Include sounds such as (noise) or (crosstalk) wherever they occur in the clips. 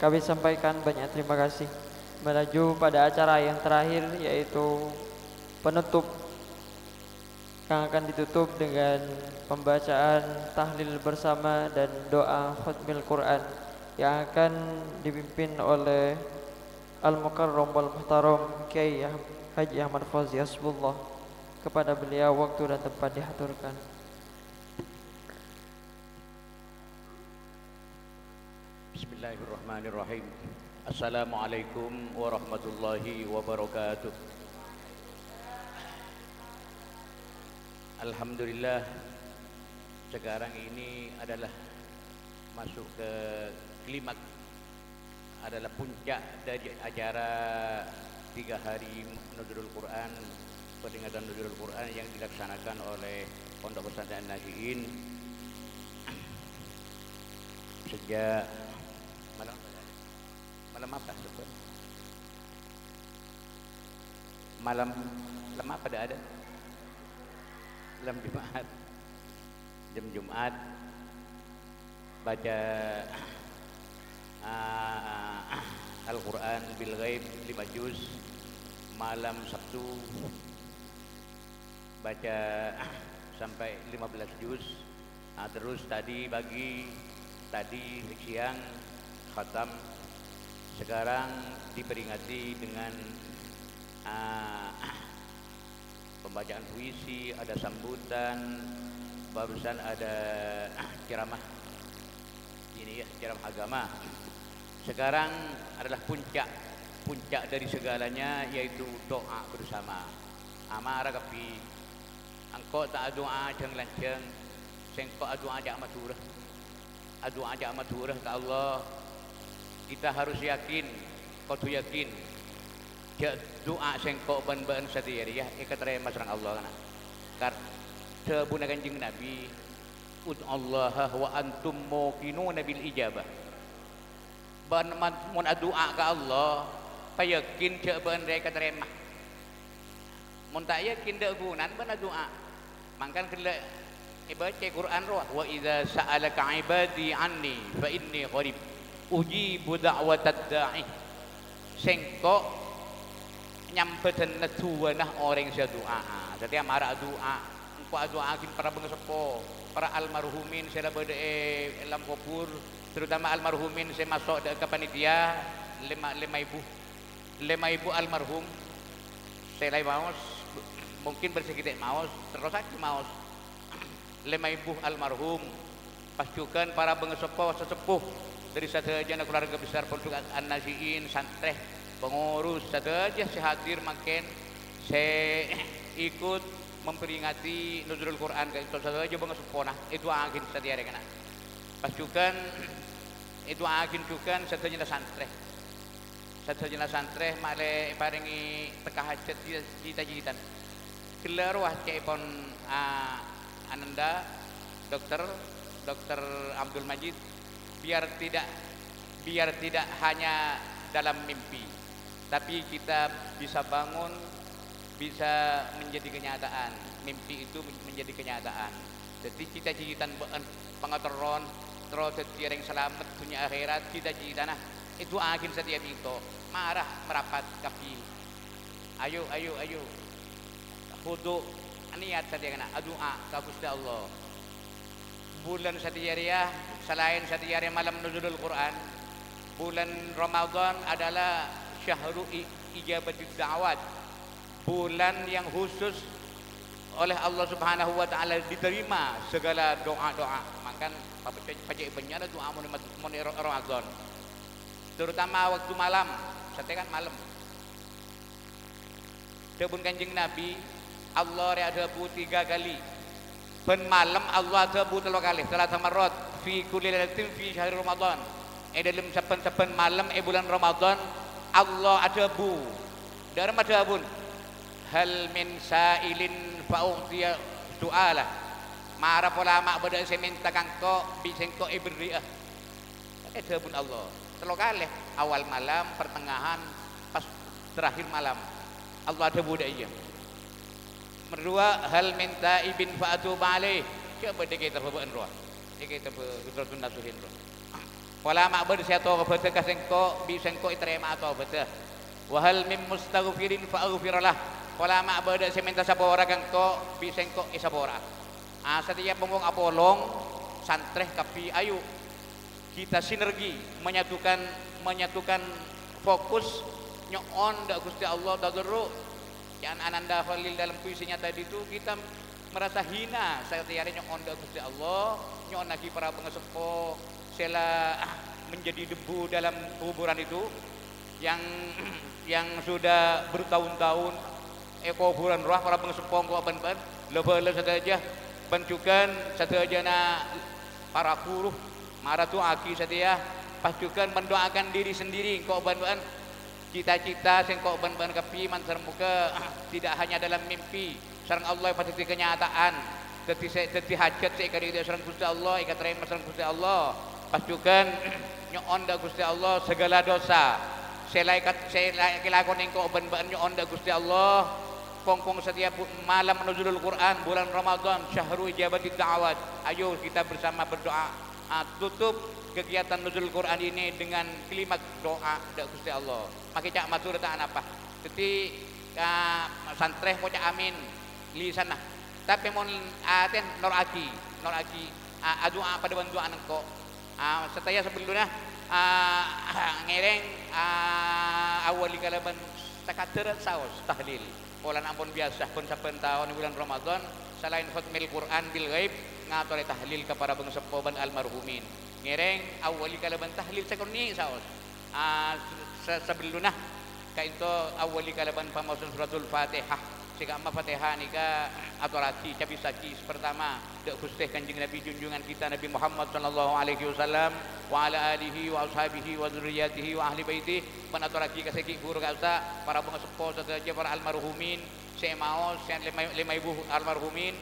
Kami sampaikan banyak terima kasih. Menuju pada acara yang terakhir Yaitu penutup Yang akan ditutup dengan Pembacaan tahlil bersama Dan doa khutbil Quran Yang akan dipimpin oleh Al-Mukarram wal-Muhtaram Kiai Haji Ahmad Fauzi Asbullah Kepada beliau waktu dan tempat dihaturkan Bismillahirrahmanirrahim. Assalamualaikum warahmatullahi wabarakatuh. Alhamdulillah Sekarang ini adalah Masuk ke klimak Adalah puncak dari acara Tiga hari Nuzulul Quran Peringatan Nuzulul Quran Yang dilaksanakan oleh Pondok Pesantren Najiin Sejak malam apa sebut malam apa dah ada? Malam Jumat jam Jumat baca uh, Al-Quran bil ghaib lima juz. Malam Sabtu. Baca sampai 15 juz. Uh, terus tadi pagi tadi siang khatam sekarang diperingati dengan uh, (clears throat) pembacaan puisi, ada sambutan, barusan ada (clears throat) ceramah ini ya ceramah agama. Sekarang adalah puncak puncak dari segalanya yaitu doa bersama. Amara kapi angkau tak doa jangan lancang, sengkau doa ajak maturah. Doa ajak maturah ke Allah kita harus yakin. Kau tu yakin. Ke doa sengkok ban ban sendiri ya. Ikat raya masrang Allah kan? Kar sebuna kanjeng Nabi. Ud Allah wa antum muqinu nabil ijabah. Ban mun doa ke Allah payakin ke ban raya raya mun tak yakin dak gunan ban doa. Mangkan kena ibaca Quran roh. Wa idza sa'alaka ibadi anni fa inni qarib ujibu da'watad da'i sengkok nyampetan netua nah orang yang doa jadi amara doa engkau doa kin para bengesepo para almarhumin saya berada dalam kubur. Terutama almarhumin saya masuk ke panitia lima lima ibu. Lima ibu almarhum. Saya lagi maus mungkin bersekitar maus terus lagi maus. Lima ibu almarhum pasukan para bengesepo sesepuh dari satu aja keluarga besar Pondok An-Naziin santreh pengurus satu aja saya makin saya ikut memperingati nuzulul Quran ke itu satu aja bangsa sepona itu angin setiap hari kena. Pasukan itu angin juga satu aja santreh. Satu aja santreh male paringi teka hajat cita-cita keluar wah cepon uh, Ananda dokter dokter Abdul Majid biar tidak biar tidak hanya dalam mimpi tapi kita bisa bangun bisa menjadi kenyataan. Mimpi itu menjadi kenyataan. Jadi kita citan pengaturan terus yang selamat punya akhirat kita citan nah itu akhir setiap itu. Marah merapat kapi ayo ayo ayo. Khudu niat tadi kena. Doa ke Allah bulan Satiyariah selain Satiyariah malam nuzulul Quran bulan Ramadan adalah syahrul ijabatid da'wat. Bulan yang khusus oleh Allah Subhanahu wa taala diterima segala doa-doa. Makan pajak ibenya doa mun Ramadan. Terutama waktu malam sate kan malam. Debun kanjeng Nabi Allah ada tiga kali Ben malam Allah tebu telu kali salat marot fi kulli lailatin fi syahr Ramadan. Eh dalam saben-saben malam eh bulan Ramadan Allah ada bu. Dari mana bun? Hal min sailin fa'uhtiya su'ala. Mara ulama beda saya minta kangko bisa kau ibri ah. Eh bun Allah. Telu kali awal malam, pertengahan, pas terakhir malam. Allah ada bu iya. Berdua hal minta ibin fa'atu ba'alih. Siapa dia kita berbuat roh? Dia kita berbuat nasuhin roh. wala ma ber sia to bete ka sengko bi sengko iterema to bete wahal mim mustaghfirin fa aghfirlah wala ma ber se minta sabora kang to bi sengko isabora ah setiap pemung apolong santreh kapi ayu kita sinergi menyatukan menyatukan fokus nyon dak Gusti Allah dak geru yang ananda falil dalam puisinya tadi itu kita merasa hina. Saya tiare nyon dak Gusti Allah? Nyon lagi para pengesepo sela menjadi debu dalam kuburan itu yang (clears throat) yang sudah bertahun-tahun eko kuburan roh para pengesepo kok ban-ban. Level saja bentukan satu aja na para guru marah tu aki setia pasukan mendoakan diri sendiri kok ban-ban cita-cita sing kok ban-ban kapi mantar muka tidak hanya dalam mimpi. Sarang Allah pasti kenyataan. Dadi hajat sik kali dia sarang Gusti Allah ikat terima sarang Gusti Allah. Pasukan nyon da Gusti Allah segala dosa. Selai kat selai kelakon ing kok ban-ban nyon da Gusti Allah. Kongkong setiap malam menuzulul Quran bulan Ramadan syahrul ijabati da'awat ayo kita bersama berdoa uh, tutup kegiatan nuzul Quran ini dengan kalimat doa dari Gusti Allah. Pakai cak matur tak apa. Jadi uh, santreh mau cak amin li sana. Tapi mon aten nor aki, nor aki uh, adua pada bantuan engko. Uh, setelah sebelumnya uh, (laughs) ngereng uh, awal kalaban takater saus tahlil. Pola ampun biasa pun saben tahun bulan Ramadan selain khatmil Quran bil ghaib ngatur tahlil kepada bangsa poban almarhumin. Ngereng awali kalaban tahlil sekon ni saos ah sebelumnya ka itu awali kalaban pamasun suratul fatihah. Sika amma fatihah ni ka aturati cabi saki pertama. Dak gusti kanjeng nabi junjungan kita nabi Muhammad sallallahu alaihi wasallam wa ala alihi wa ashabihi wa dzurriyyatihi wa ahli baiti. Ban aturati ka seki guru ka para pengesepo saja para almarhumin saya mau saya lima, lima ibu almarhumin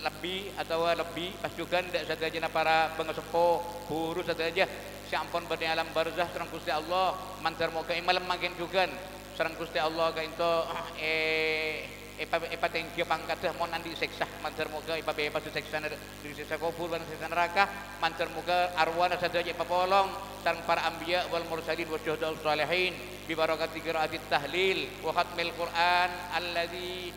lebih atau lebih pasukan tidak saja para pengesepo guru saja siampun pada alam barzah serang kusti Allah mantar muka imalam makin juga. Serang kusti Allah ke itu eh epa epa tengki pangkat dah mau nanti seksa. Mantar muka epa bebas seksa di seksa kubur dan seksa neraka. Mantar muka arwana saja epa polong serang para ambia wal mursalin wa syuhada salihin. Bi barakati qiraatit tahlil. Wa khatmil quran alladhi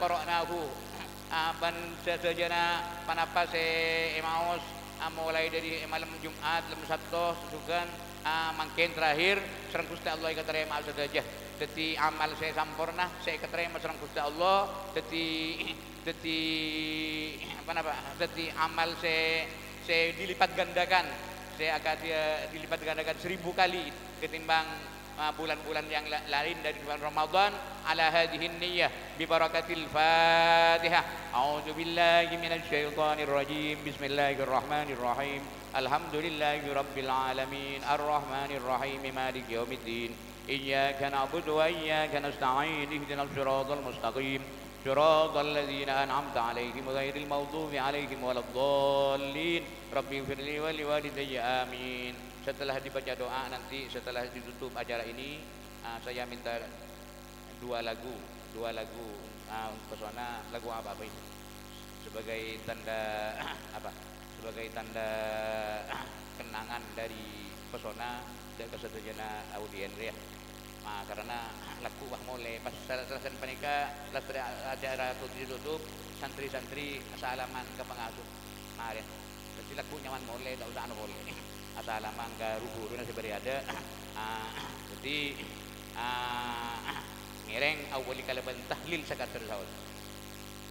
qara'nahu. Ban sesejana panapa se emaus mulai dari malam Jumat malam Sabtu juga makin terakhir. Serang Gusti Allah ikat terima saja jadi amal saya sempurna saya ikat terima serang Gusti Allah. Jadi jadi apa apa jadi amal saya saya dilipat gandakan. Saya akan dia dilipat gandakan seribu kali ketimbang bulan-bulan yang lain dari bulan Ramadan. Ala hadhihi niyyah bi barakatil Fatihah. A'udzu billahi minasy syaithanir rajim. Bismillahirrahmanirrahim. Alhamdulillahi rabbil alamin. Arrahmanir rahim maliki yaumiddin iyyaka na'budu wa iyyaka nasta'in ihdinas siratal mustaqim صراط الذين أنعمت عليهم غير المغضوب عليهم ولا الضالين ربي اغفر لي ولوالدي آمين setelah dibaca doa nanti setelah ditutup acara ini uh, saya minta dua lagu dua lagu uh, pesona lagu apa apa ini sebagai tanda (coughs) apa sebagai tanda (coughs) kenangan dari pesona dan kesejahteraan audien ya nah, karena lagu bah mulai pas selesai panika setelah acara tutup santri-santri salaman ke pengasuh nah ya jadi lagu nyaman mulai tak usah anu boleh asala mangga ruhur na sibari ada. Uh, jadi uh, ngereng awali kalaban tahlil sakat tersawat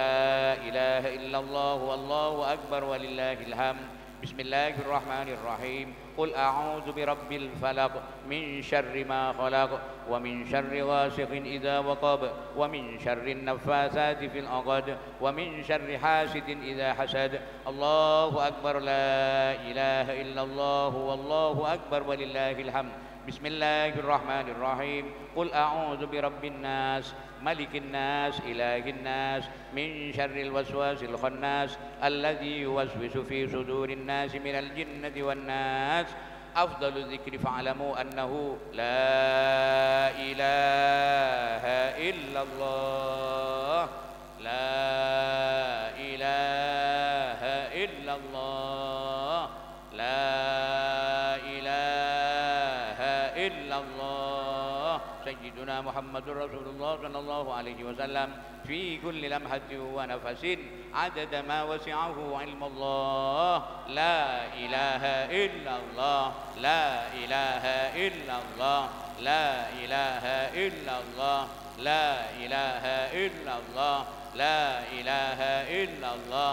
لا إله إلا الله والله أكبر ولله الحمد. بسم الله الرحمن الرحيم. قل أعوذ برب الفلق من شر ما خلق ومن شر غاسق إذا وقب ومن شر النفاثات في العقد ومن شر حاسد إذا حسد. الله أكبر. لا إله إلا الله والله أكبر ولله الحمد. بسم الله الرحمن الرحيم. قل أعوذ برب الناس ملك الناس إله الناس من شر الوسواس الخناس الذي يوسوس في صدور الناس من الجنة والناس. أفضل الذكر فاعلموا أنه لا إله إلا الله. لا إله إلا الله. لا سيدنا محمد رسول الله صلى الله عليه وسلم في كل لمحة ونفس. عدد ما وسعه علم الله. لا إله إلا الله. لا إله إلا الله. لا إله إلا الله. لا إله إلا الله. لا إله إلا الله.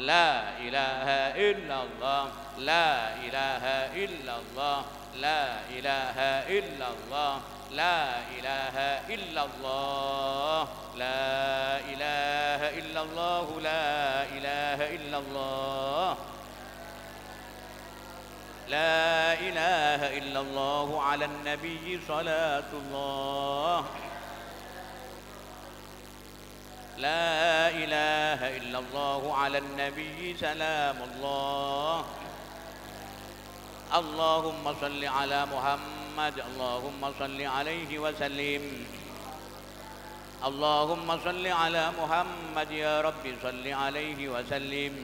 لا إله إلا الله. لا إله إلا الله. لا إله إلا الله. لا إله إلا الله. لا إله إلا الله. لا إله إلا الله. لا إله إلا الله على النبي صلاة الله لا إله إلا الله على النبي سلام الله. اللهم صل على محمد اللهم صل عليه وسلم. اللهم صل على محمد يا رب صل عليه وسلم.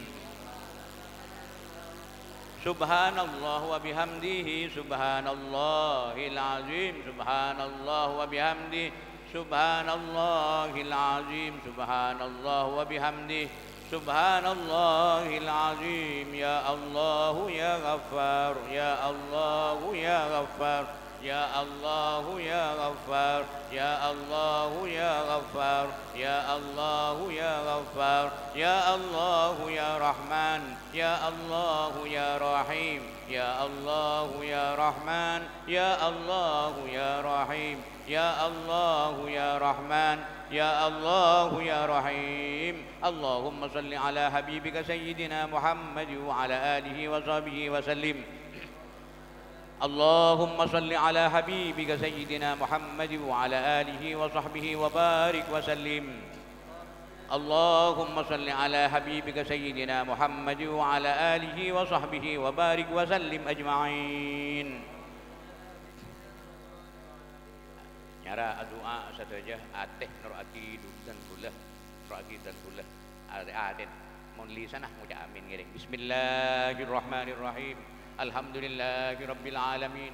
سبحان الله وبحمده سبحان الله العظيم سبحان الله وبحمده. سبحان الله العظيم. سبحان الله وبحمده. سبحان الله العظيم. يا الله يا غفار. يا الله يا غفار. يا الله يا غفار يا الله يا غفار يا الله يا غفار يا الله يا رحمن يا الله يا رحيم يا الله يا رحمن يا الله يا رحيم يا الله يا رحمن يا الله يا رحيم. اللهم صل على حبيبك سيدنا محمد وعلى آله وصحبه وسلم. اللهم صل على حبيبك سيدنا محمد وعلى آله وصحبه وبارك وسلم اللهم صل على حبيبك سيدنا محمد وعلى آله وصحبه وبارك وسلم أجمعين Nyara doa saja ateh nur aki dan kulah nur aki dan kulah aden mon li sanah muja amin ngiring Bismillahirrahmanirrahim Rabbil alamin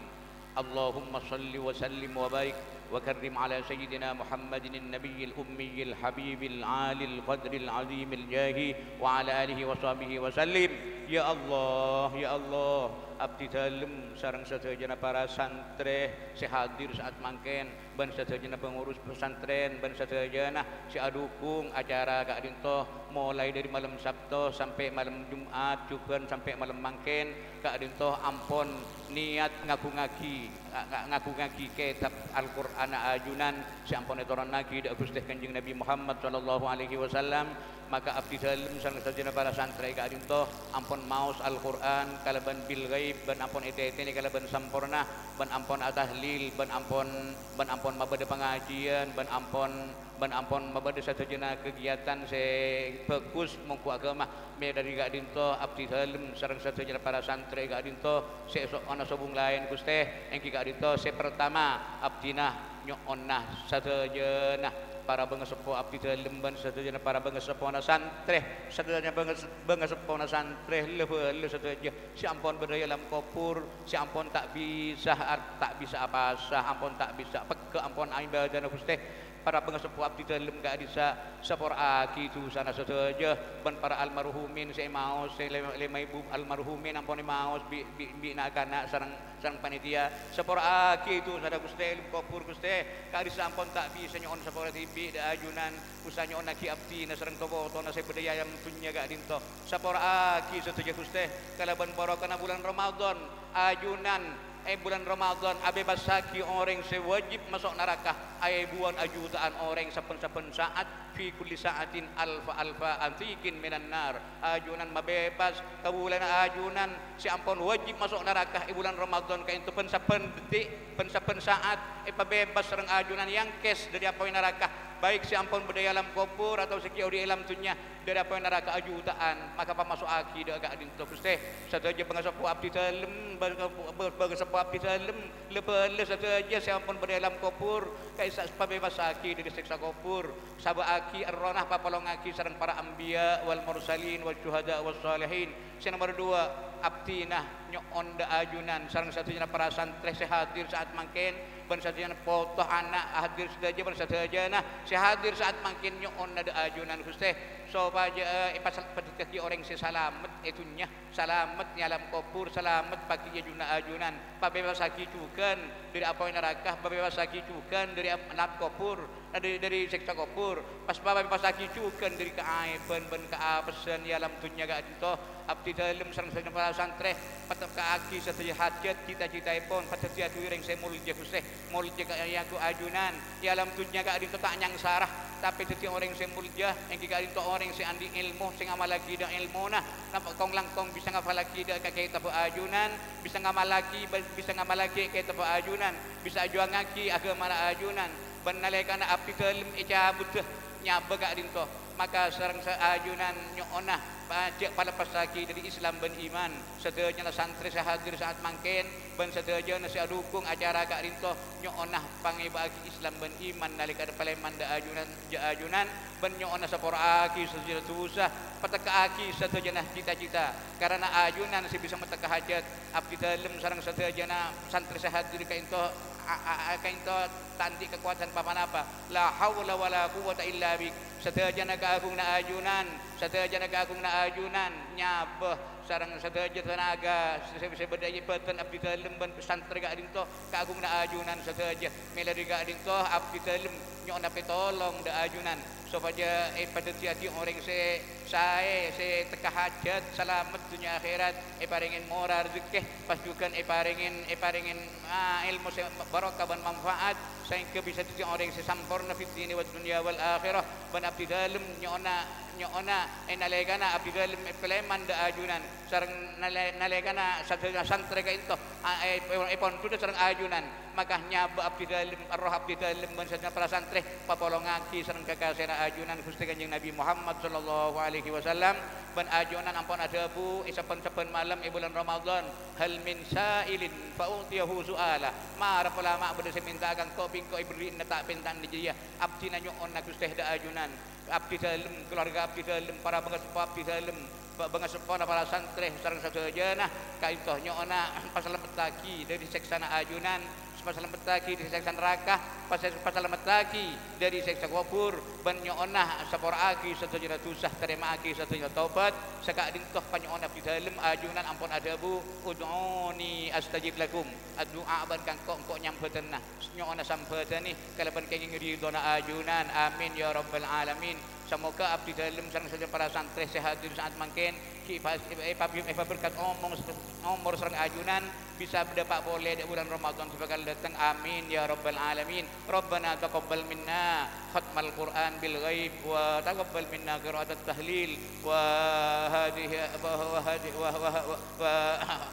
Allahumma salli wa sallim wa barik وكرم على سيدنا محمد النبي الأمي الحبيب العالي القدر العظيم الجاه وعلى آله وصحبه وسلم. يا الله يا الله. Abdi dalem sareng sedayana para santri sehadir saat mangken. Ban sedayana pengurus pesantren ban sedayana si adukung acara kak dinto. Mulai dari malam Sabtu sampai malam Jumat juga sampai malam mangken. Kak dinto ampun niat ngaku ngaki ngaku ngaki kitab Al-Qur'an ajunan si ampun etoran lagi dak Gusti Kanjeng Nabi Muhammad sallallahu alaihi wasallam. Maka abdi dalam sareng sadayana para santri ka adinto ampun maus Al-Qur'an kalaban bil ghaib ban ampun ete-ete ni kalaban sampurna ban ampun atahlil ban ampun ban ampun mabade pengajian ban ampun ban ampun mabade sadayana kegiatan se fokus mengku agama. Me dari ka adinto abdi dalam sareng sadayana para santri ka adinto se esok ana sobung lain Gusti. Engki ka adinto se pertama abdina nyokonna sadayana para bengesepo abdi dalam ban sedaya para bengesepo na santre sedaya bengesepo na santre lewe le sedaya si ampun berdaya dalam kopur si ampun tak bisa tak bisa apa sah ampun tak bisa peke ampun ain badan gusti para pengesepuh abdi dalam gak bisa sepor aki tu sana saja ban para almarhumin saya mau saya lima ibu almarhumin ampun mau bi bi, bi nak kana sarang sarang panitia. Sepor aki tu sana gusti lim kopur gusti. Kak bisa ampun tak bisa nyon sepor tibi da ajunan usah nyon aki abdi na sarang tobo to na saya berdaya yang punya gak dinto. Sepor aki saja gusti. Kalaban para kana bulan Ramadan ajunan eh bulan Ramadan abe basaki orang sewajib masuk neraka. Ay buan ajutaan orang sapen-sapen saat fi kulli saatin alfa alfa antikin minan nar. Ajunan mabebas kabulan ajunan. Si ampun wajib masuk neraka eh bulan Ramadan ka itu pensapen detik pensapen saat. Eh pabebas serang ajunan yang kes dari apa neraka baik si ampun berdaya dalam kubur atau sekiau di alam dunia dari apa yang neraka ajutaan. Maka apa masuk aki dak agak dinto Gusti? Satu aja pengasapu abdi dalem pengasapu abdi dalem lepas satu aja si ampun berdaya dalam kubur kaisa pabebas aki dari siksa kubur sabak aki arronah papalong aki sareng para anbiya wal mursalin wal syuhada wal salihin. Si nomor dua abdinah nyon da ajunan. Sareng satunya para santri sehadir saat mangken ban satunya foto anak hadir saja ban saja nah sehadir saat mangken nyon da ajunan Gusti so paja eh, pasal pedekati orang si selamat itunya selamat nyalam kubur selamat pagi juna ajunan pabebas aki cukan dari apa yang neraka pabebas aki cukan dari anak kubur dari dari seksa kubur pas pabebas aki cukan dari keaiban ben keapesan nyalam dunia gak itu abdi dalam sareng sareng para santri patap ka aki satu hajat cita-cita pun patap dia tuh ring saya mulut je kuseh mulut je yang aku ajunan nyalam dunia gak itu tak nyang sarah tapi teti orang yang mulia yang kita itu orang yang andi ilmu sing amal lagi dah ilmu nah. Nampak kong langkong bisa ngafal lagi dah kakek tabu ajunan bisa ngamal lagi bisa ngamal lagi kakek tabu ajunan bisa juang lagi agama ajunan. Benalekan api kelim icabut nyaba gak dinto maka sarang ajunan nyonah pajak pada pasaki dari Islam dan iman sedanya santri sehadir saat mangken ban sedaya nasi adukung acara kak rinto nyonah pangai bagi Islam dan iman. Nalika ada paleman da ajunan ja ajunan. Ban nyonah sapor aki sejauh susah. Pataka aki sedaya cita-cita. Karena ajunan si bisa metaka hajat. Abdi dalam sarang sedaya santri sehadir kak rinto akan itu tanti kekuatan papan apa. La haula wala quwata illa bik. Sedaya naga agung na ajunan. Sedaya naga agung na ajunan. Nyabah sarang sedaya tenaga saya berdaya peten abdi dalam ban pesantren gak dinto kagung na ajunan sedaya meladi gak dinto abdi dalam nyok nape tolong da ajunan supaya eh pada tiati orang se saya se teka hajat selamat dunia akhirat. Eh paringin moral rezeki. Pasukan eh paringin eh paringin ah, ilmu se barokah dan manfaat. Sehingga bisa tiati orang se sampurna fit dini wa dunia wal akhirah. Ban abdi dalam nyona nyona eh nalegana abdi dalam eh peleman da ajunan sarang nalegana satu santri ka itu eh pon tu sarang ajunan makanya abdi dalam roh abdi dalam ban para santri papolongaki sarang kakasena ajunan Gusti Kanjeng Nabi Muhammad sallallahu alaihi wasallam. Ban ajunan ampun ada bu. Isapan-sapan malam bulan Ramadan. Hal min sa'ilin fa utiyahu su'ala marap ulama bade minta akan ko bingko ibri na tak pintan di dia abdi na nyon na Gusti da ajunan. Abdi dalam keluarga abdi dalam para bangas abdi dalam bangas para santri sareng kaitoh nyona (clears throat) pasal petaki dari seksana ajunan pasal metaki di seksa neraka pasal pasal metaki dari seksa kubur banyak onah sapor aki satu jana tusah terima aki satu jana taubat. Sekak dintoh banyak onah di dalam ajunan ampun ada bu. Udoni astajib lakum doa ban kang kok kok nyampetan nah nyok onah sampetan ni. Kalau ban kenging ridho na ajunan. Amin ya rabbal alamin semoga abdi dalam sareng saja para santri sehat di saat mungkin ki ipa berkat omong umur sareng ajunan bisa berdapat boleh di bulan Ramadan sebagai datang. Amin ya rabbal alamin. Rabbana taqabbal minna khatmal quran bil ghaib wa taqabbal minna qira'at tahlil wa hadhihi wa hadhihi wa